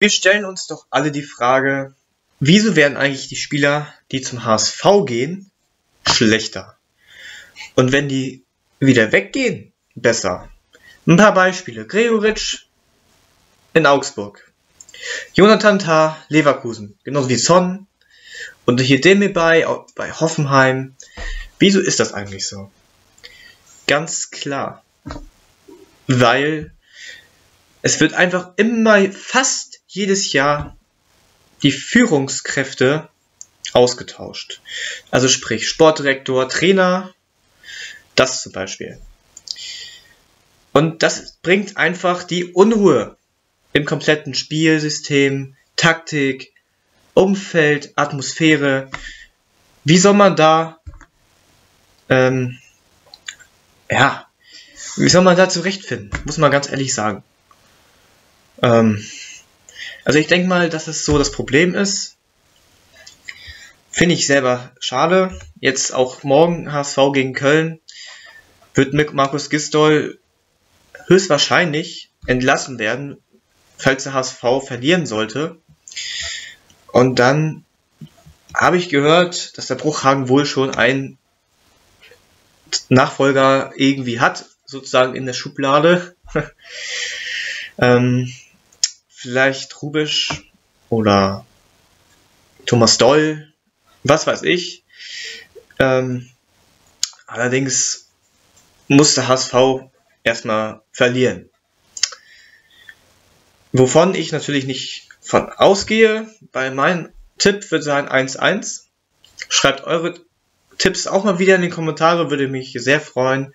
Wir stellen uns doch alle die Frage, wieso werden eigentlich die Spieler, die zum HSV gehen, schlechter? Und wenn die wieder weggehen, besser? Ein paar Beispiele. Gregoritsch in Augsburg. Jonathan Tah, Leverkusen. Genauso wie Son. Und hier Demi bei, bei Hoffenheim. Wieso ist das eigentlich so? Ganz klar. Weil es wird einfach immer fast jedes Jahr die Führungskräfte ausgetauscht. Also sprich Sportdirektor, Trainer, das zum Beispiel. Und das bringt einfach die Unruhe im kompletten Spielsystem, Taktik, Umfeld, Atmosphäre. Wie soll man da, ähm, ja, wie soll man da zurechtfinden? Muss man ganz ehrlich sagen. Ähm, also ich denke mal, dass es so das Problem ist. Finde ich selber schade. Jetzt auch morgen HSV gegen Köln wird mit Markus Gistol höchstwahrscheinlich entlassen werden, falls der HSV verlieren sollte. Und dann habe ich gehört, dass der Bruchhagen wohl schon einen Nachfolger irgendwie hat, sozusagen in der Schublade. ähm, vielleicht Rubisch oder Thomas Doll, was weiß ich. Ähm, allerdings muss der HSV erstmal verlieren. Wovon ich natürlich nicht von ausgehe, weil mein Tipp wird sein 1-1. Schreibt eure Tipps auch mal wieder in die Kommentare, würde mich sehr freuen.